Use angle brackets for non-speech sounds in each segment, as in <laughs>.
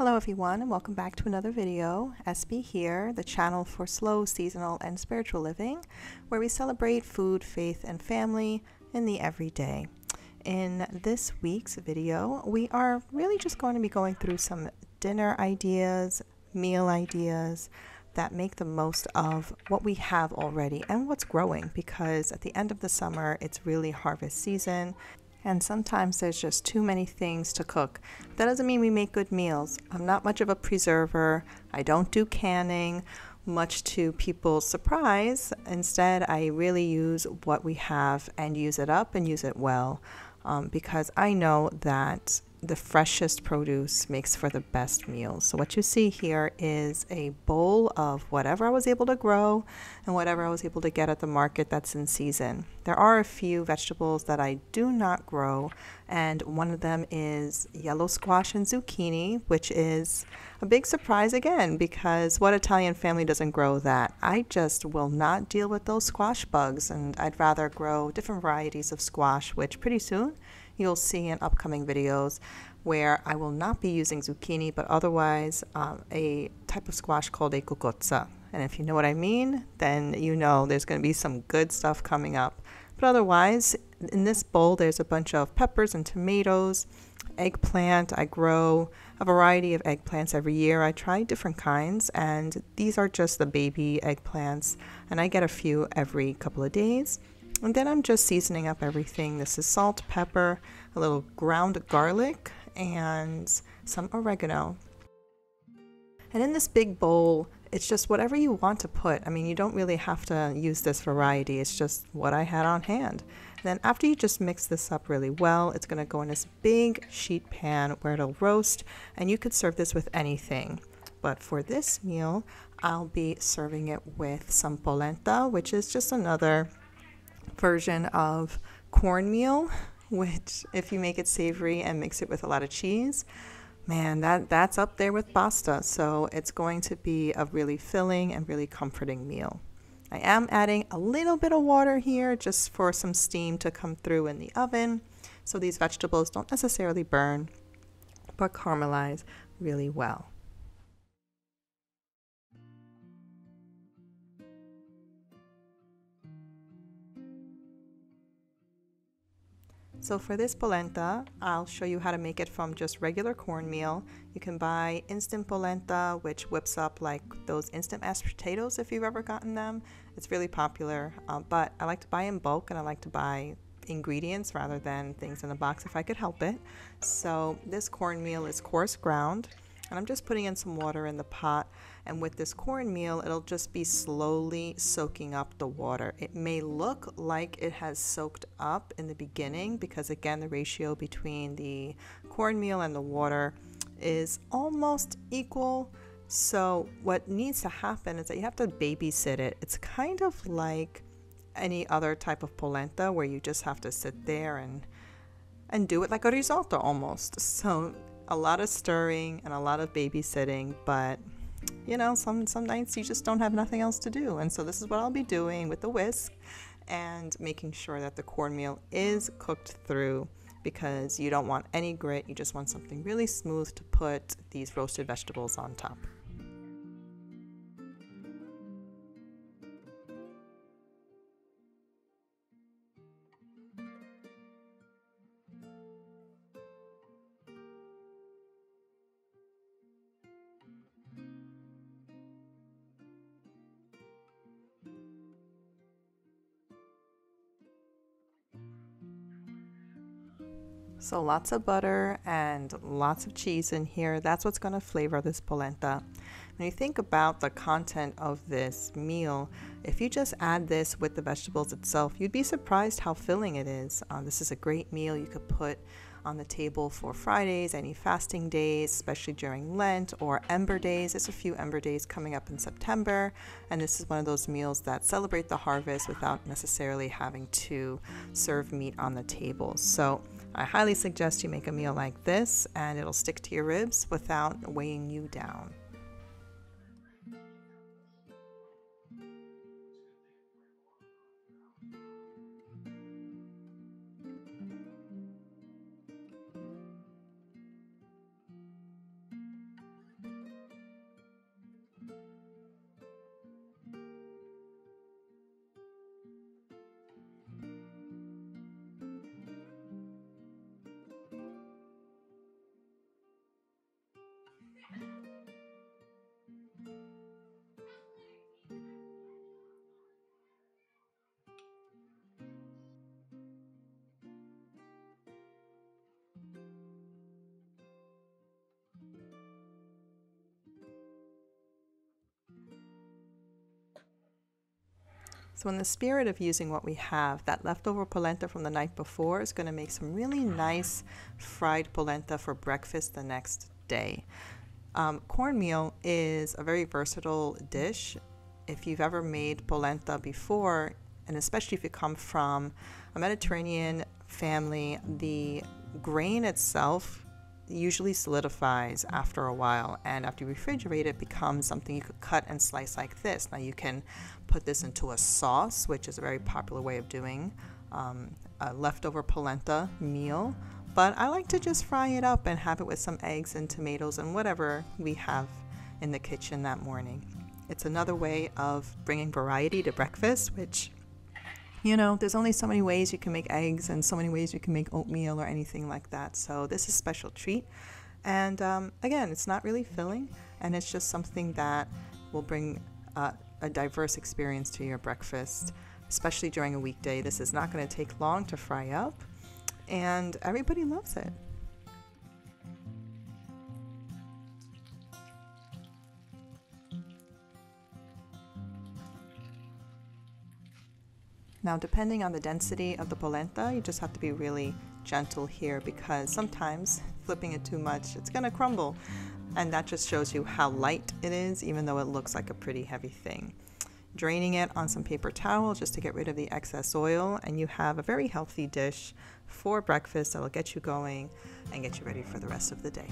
Hello everyone and welcome back to another video. Espi here, the channel for slow, seasonal, and spiritual living, where we celebrate food, faith, and family in the everyday. In this week's video, we are really just going to be going through some dinner ideas, meal ideas that make the most of what we have already and what's growing because at the end of the summer, it's really harvest season and sometimes there's just too many things to cook. That doesn't mean we make good meals. I'm not much of a preserver. I don't do canning, much to people's surprise. Instead, I really use what we have and use it up and use it well um, because I know that the freshest produce makes for the best meals. So what you see here is a bowl of whatever I was able to grow and whatever I was able to get at the market that's in season. There are a few vegetables that I do not grow and one of them is yellow squash and zucchini, which is a big surprise again because what Italian family doesn't grow that? I just will not deal with those squash bugs and I'd rather grow different varieties of squash, which pretty soon you'll see in upcoming videos where I will not be using zucchini, but otherwise um, a type of squash called a cucuzza. And if you know what I mean, then you know there's going to be some good stuff coming up. But otherwise, in this bowl, there's a bunch of peppers and tomatoes, eggplant. I grow a variety of eggplants every year. I try different kinds, and these are just the baby eggplants, and I get a few every couple of days. And then I'm just seasoning up everything. This is salt, pepper, a little ground garlic, and some oregano. And in this big bowl, it's just whatever you want to put. I mean, you don't really have to use this variety. It's just what I had on hand. And then after you just mix this up really well, it's going to go in this big sheet pan where it'll roast. And you could serve this with anything. But for this meal, I'll be serving it with some polenta, which is just another version of cornmeal, which if you make it savory and mix it with a lot of cheese, man, that, that's up there with pasta. So it's going to be a really filling and really comforting meal. I am adding a little bit of water here just for some steam to come through in the oven. So these vegetables don't necessarily burn, but caramelize really well. So for this polenta, I'll show you how to make it from just regular cornmeal. You can buy instant polenta, which whips up like those instant mashed potatoes if you've ever gotten them. It's really popular, uh, but I like to buy in bulk and I like to buy ingredients rather than things in a box if I could help it. So this cornmeal is coarse ground and I'm just putting in some water in the pot and with this cornmeal it'll just be slowly soaking up the water. It may look like it has soaked up in the beginning because again the ratio between the cornmeal and the water is almost equal. So what needs to happen is that you have to babysit it. It's kind of like any other type of polenta where you just have to sit there and and do it like a risotto almost. <laughs> So a lot of stirring and a lot of babysitting, but you know, some some nights you just don't have nothing else to do. And so this is what I'll be doing with the whisk and making sure that the cornmeal is cooked through because you don't want any grit. You just want something really smooth to put these roasted vegetables on top. So lots of butter and lots of cheese in here. That's what's going to flavor this polenta. When you think about the content of this meal, if you just add this with the vegetables itself, you'd be surprised how filling it is. Uh, this is a great meal you could put on the table for Fridays, any fasting days, especially during Lent or Ember Days. There's a few Ember Days coming up in September, and this is one of those meals that celebrate the harvest without necessarily having to serve meat on the table. So I highly suggest you make a meal like this and it'll stick to your ribs without weighing you down. So, in the spirit of using what we have, that leftover polenta from the night before is going to make some really nice fried polenta for breakfast the next day. Um, cornmeal is a very versatile dish. If you've ever made polenta before, and especially if you come from a Mediterranean family, the grain itself usually solidifies after a while and after you refrigerate it becomes something you could cut and slice like this. Now you can put this into a sauce which is a very popular way of doing um, a leftover polenta meal. But i like to just fry it up and have it with some eggs and tomatoes and whatever we have in the kitchen that morning. It's another way of bringing variety to breakfast which you know, there's only so many ways you can make eggs and so many ways you can make oatmeal or anything like that. So this is a special treat. And um, again, it's not really filling, and it's just something that will bring uh, a diverse experience to your breakfast, especially during a weekday. This is not going to take long to fry up, and everybody loves it. Now, depending on the density of the polenta, you just have to be really gentle here because sometimes flipping it too much, it's going to crumble. And that just shows you how light it is, even though it looks like a pretty heavy thing. Draining it on some paper towel just to get rid of the excess oil, and you have a very healthy dish for breakfast that will get you going and get you ready for the rest of the day.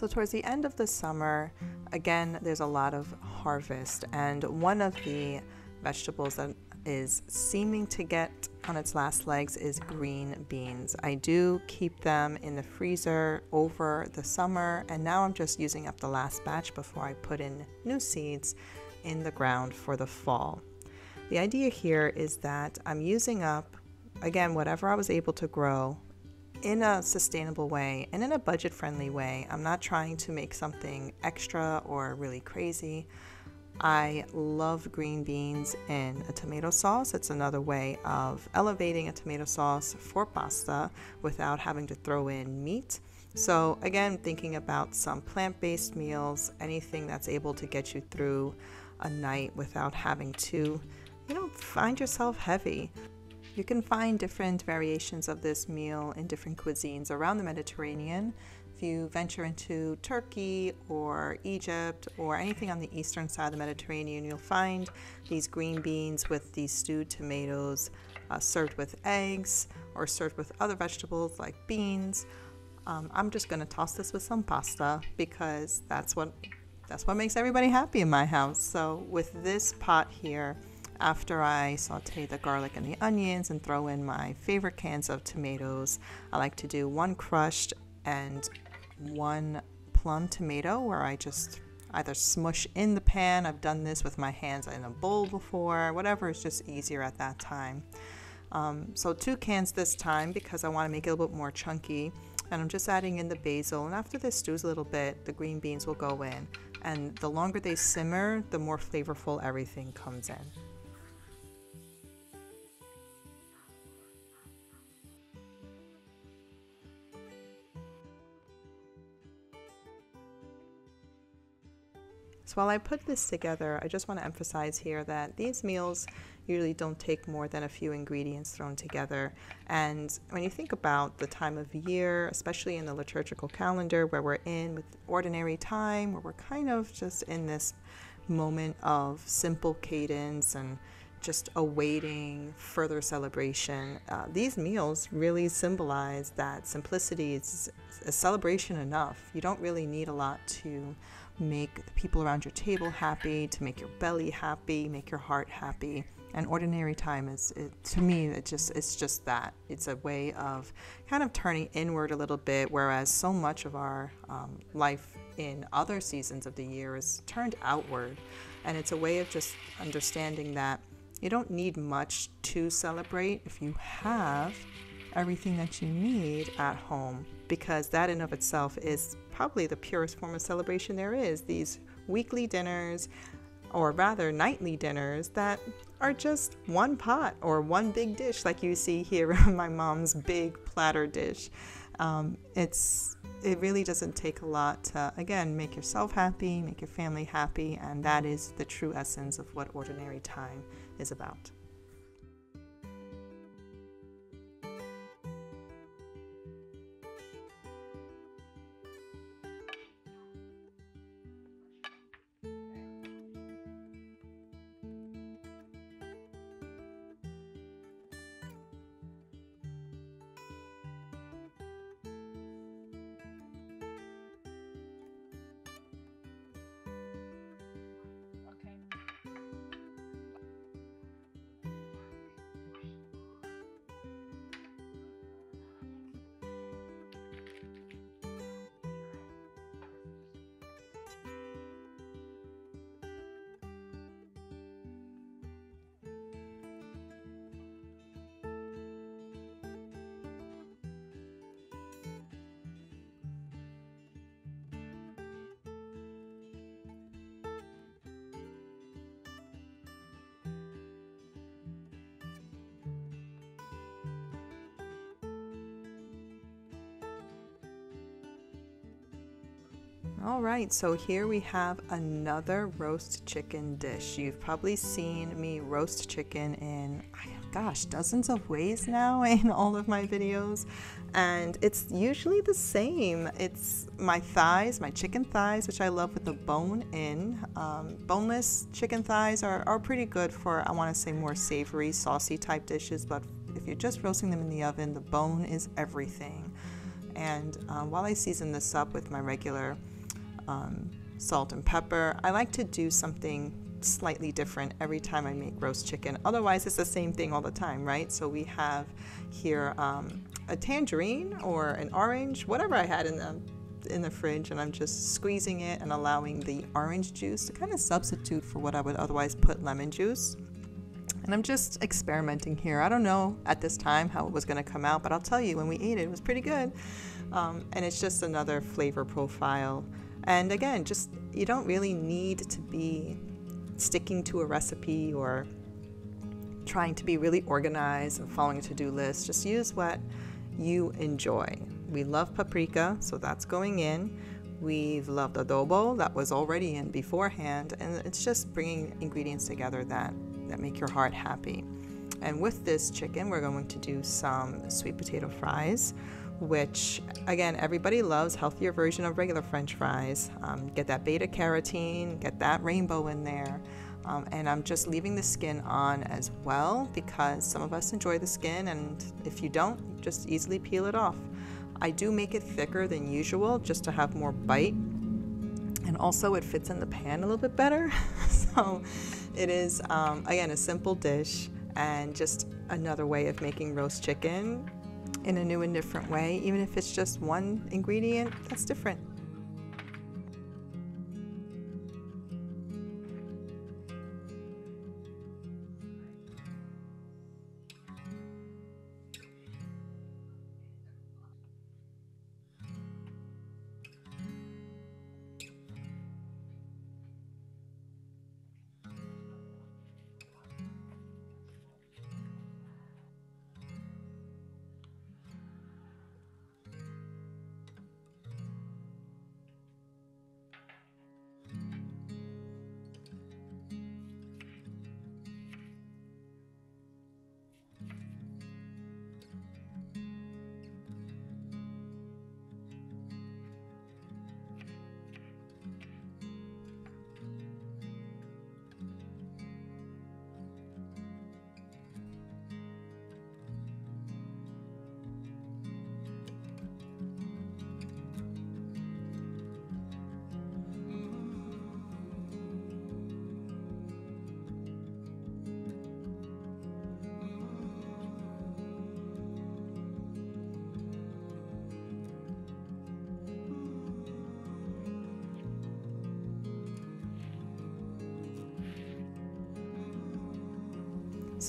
So, towards the end of the summer, again, there's a lot of harvest, and one of the vegetables that is seeming to get on its last legs is green beans. I do keep them in the freezer over the summer, and now I'm just using up the last batch before I put in new seeds in the ground for the fall. The idea here is that I'm using up, again, whatever I was able to grow in a sustainable way and in a budget friendly way. I'm not trying to make something extra or really crazy. I love green beans in a tomato sauce. It's another way of elevating a tomato sauce for pasta without having to throw in meat. So, again, thinking about some plant based meals, anything that's able to get you through a night without having to, you know, find yourself heavy. You can find different variations of this meal in different cuisines around the Mediterranean. If you venture into Turkey or Egypt or anything on the eastern side of the Mediterranean, you'll find these green beans with these stewed tomatoes uh, served with eggs or served with other vegetables like beans. Um, I'm just going to toss this with some pasta because that's what that's what makes everybody happy in my house. So with this pot here, after I saute the garlic and the onions and throw in my favorite cans of tomatoes, I like to do one crushed and one plum tomato where I just either smush in the pan. I've done this with my hands in a bowl before, whatever is just easier at that time. Um, so two cans this time because I want to make it a little bit more chunky. And I'm just adding in the basil. And after this stews a little bit, the green beans will go in. And the longer they simmer, the more flavorful everything comes in. So while I put this together, I just want to emphasize here that these meals usually don't take more than a few ingredients thrown together. And when you think about the time of year, especially in the liturgical calendar where we're in with ordinary time, where we're kind of just in this moment of simple cadence and just awaiting further celebration. Uh, these meals really symbolize that simplicity is a celebration enough. You don't really need a lot to make the people around your table happy, to make your belly happy, make your heart happy. And ordinary time is, it, to me, it just it's just that. It's a way of kind of turning inward a little bit, whereas so much of our um, life in other seasons of the year is turned outward. And it's a way of just understanding that you don't need much to celebrate if you have everything that you need at home, because that in of itself is probably the purest form of celebration there is. These weekly dinners, or rather nightly dinners, that are just one pot or one big dish, like you see here <laughs> on my mom's big platter dish. Um, it's it really doesn't take a lot to again make yourself happy, make your family happy, and that is the true essence of what ordinary time is about. All right, so here we have another roast chicken dish. You've probably seen me roast chicken in, gosh, dozens of ways now <laughs> in all of my videos. And it's usually the same. It's my thighs, my chicken thighs, which I love with the bone in. Um, boneless chicken thighs are, are pretty good for, I want to say, more savory, saucy type dishes. But if you're just roasting them in the oven, the bone is everything. And um, while I season this up with my regular um, salt and pepper. I like to do something slightly different every time I make roast chicken. Otherwise, it's the same thing all the time, right? So we have here um, a tangerine or an orange, whatever I had in the in the fridge, and I'm just squeezing it and allowing the orange juice to kind of substitute for what I would otherwise put lemon juice. And I'm just experimenting here. I don't know at this time how it was going to come out, but I'll tell you, when we ate it, it was pretty good. Um, and it's just another flavor profile and again, just you don't really need to be sticking to a recipe or trying to be really organized and following a to do list. Just use what you enjoy. We love paprika, so that's going in. We've loved adobo, that was already in beforehand, and it's just bringing ingredients together that, that make your heart happy. And with this chicken, we're going to do some sweet potato fries which again everybody loves healthier version of regular french fries. Um, get that beta carotene get that rainbow in there. Um, and i'm just leaving the skin on as well because some of us enjoy the skin and if you don't just easily peel it off. I do make it thicker than usual just to have more bite. And also it fits in the pan a little bit better. <laughs> So it is um, again a simple dish and just another way of making roast chicken in a new and different way, even if it's just one ingredient that's different.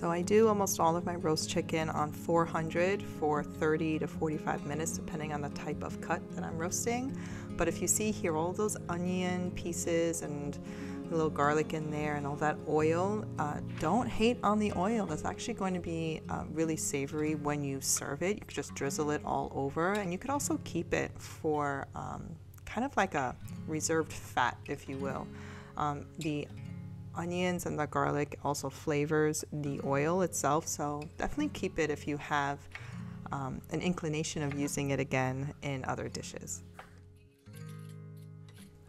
So I do almost all of my roast chicken on 400 for 30 to 45 minutes, depending on the type of cut that I'm roasting. But if you see here, all those onion pieces and a little garlic in there and all that oil, uh, don't hate on the oil. That's actually going to be uh, really savory when you serve it. You could just drizzle it all over, and you could also keep it for um, kind of like a reserved fat, if you will. Um, the onions and the garlic also flavors the oil itself, so definitely keep it if you have um, an inclination of using it again in other dishes.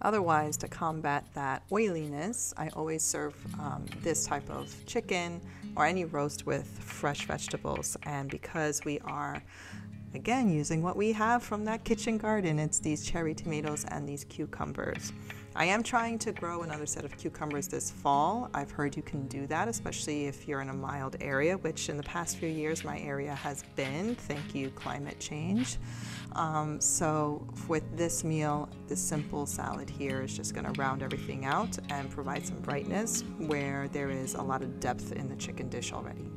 Otherwise, to combat that oiliness, I always serve um, this type of chicken or any roast with fresh vegetables. And because we are Again, using what we have from that kitchen garden, it's these cherry tomatoes and these cucumbers. I am trying to grow another set of cucumbers this fall. I've heard you can do that, especially if you're in a mild area, which in the past few years my area has been. Thank you, climate change. Um, so, with this meal, this simple salad here is just going to round everything out and provide some brightness where there is a lot of depth in the chicken dish already.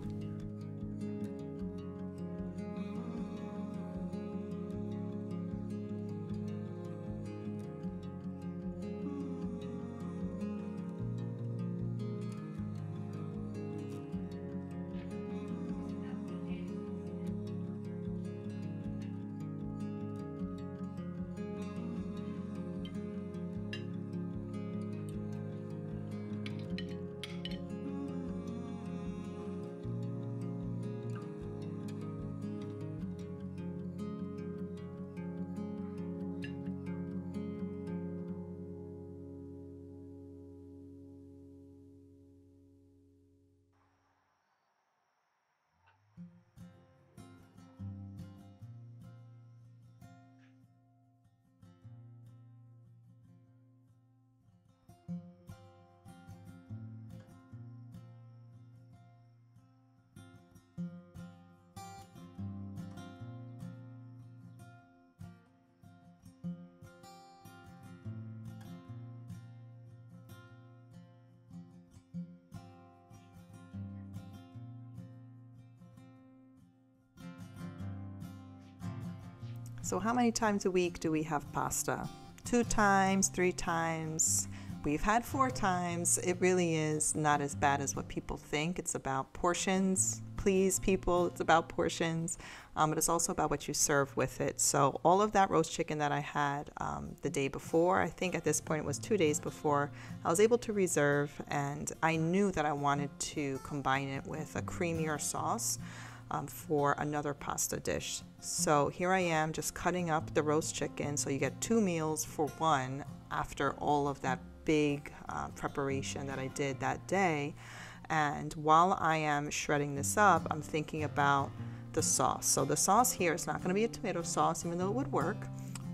So, how many times a week do we have pasta? Two times, three times. We've had four times. It really is not as bad as what people think. It's about portions. Please, people, it's about portions, um, but it's also about what you serve with it. So, all of that roast chicken that I had um, the day before, I think at this point it was two days before, I was able to reserve, and I knew that I wanted to combine it with a creamier sauce um, for another pasta dish. So here I am just cutting up the roast chicken so you get two meals for one after all of that big uh, preparation that I did that day. And while I am shredding this up, I'm thinking about the sauce. So the sauce here is not going to be a tomato sauce, even though it would work.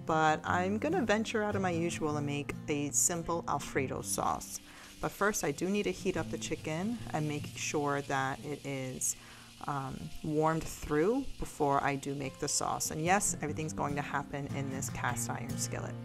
But I'm going to venture out of my usual and make a simple Alfredo sauce. But first, I do need to heat up the chicken and make sure that it is um, warmed through before I do make the sauce. And yes, everything's going to happen in this cast iron skillet.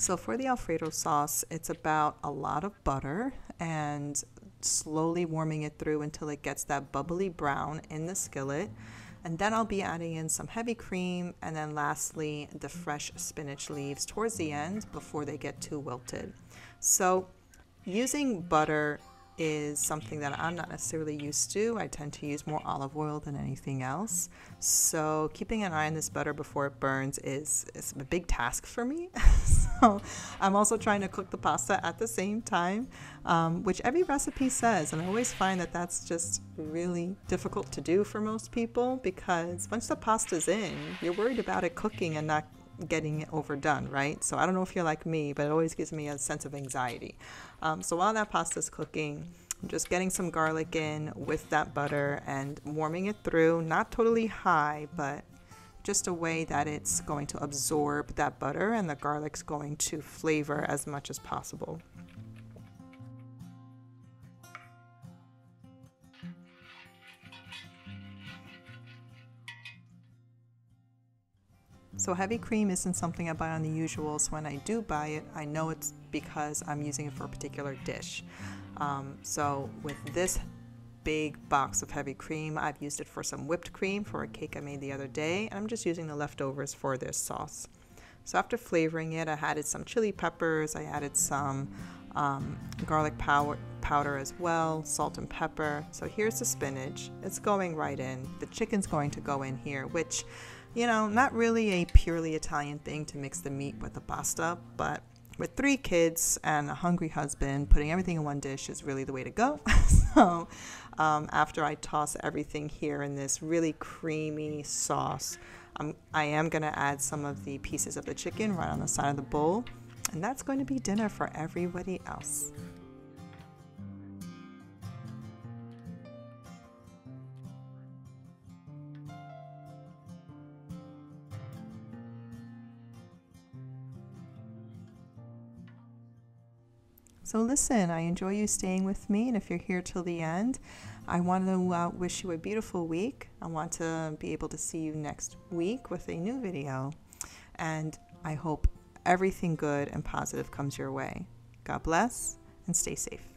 So for the Alfredo sauce, it's about a lot of butter and slowly warming it through until it gets that bubbly brown in the skillet. And then I'll be adding in some heavy cream and then lastly the fresh spinach leaves towards the end before they get too wilted. So using butter is something that I'm not necessarily used to. I tend to use more olive oil than anything else. So keeping an eye on this butter before it burns is, is a big task for me. <laughs> <laughs> I'm also trying to cook the pasta at the same time, um, which every recipe says. And I always find that that's just really difficult to do for most people because once the pasta's in, you're worried about it cooking and not getting it overdone, right? So I don't know if you're like me, but it always gives me a sense of anxiety. Um, so while that pasta's cooking, I'm just getting some garlic in with that butter and warming it through, not totally high, but just a way that it's going to absorb that butter and the garlic's going to flavor as much as possible. So heavy cream isn't something I buy on the usual, so when I do buy it, I know it's because I'm using it for a particular dish. Um, so with this big box of heavy cream, I've used it for some whipped cream for a cake I made the other day, and I'm just using the leftovers for this sauce. So after flavoring it, I added some chili peppers, I added some um, garlic pow- powder as well, salt and pepper. So here's the spinach. It's going right in. The chicken's going to go in here, which you know, not really a purely Italian thing to mix the meat with the pasta, but with three kids and a hungry husband, putting everything in one dish is really the way to go. <laughs> so, um, after I toss everything here in this really creamy sauce, I'm, I am going to add some of the pieces of the chicken right on the side of the bowl, and that's going to be dinner for everybody else. So, listen, I enjoy you staying with me, and if you're here till the end, I want to uh, wish you a beautiful week. I want to be able to see you next week with a new video, and I hope everything good and positive comes your way. God bless and stay safe.